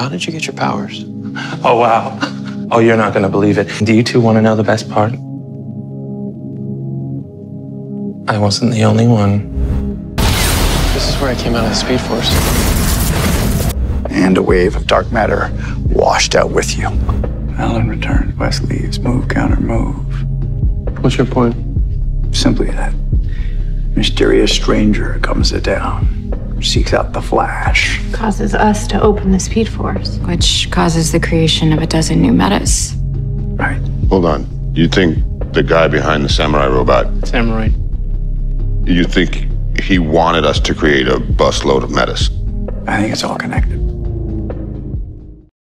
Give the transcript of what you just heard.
How did you get your powers? Oh, wow. Oh, you're not going to believe it. Do you two want to know the best part? I wasn't the only one. This is where I came out of the Speed Force. And a wave of dark matter washed out with you. Allen returns, West leaves, move, counter, move. What's your point? Simply that mysterious stranger comes to town, seeks out the Flash. Causes us to open the Speed Force. which causes the creation of a dozen new metas. Right. Hold on. You think the guy behind the samurai robot, Samurai. you think he wanted us to create a busload of metas? I think it's all connected.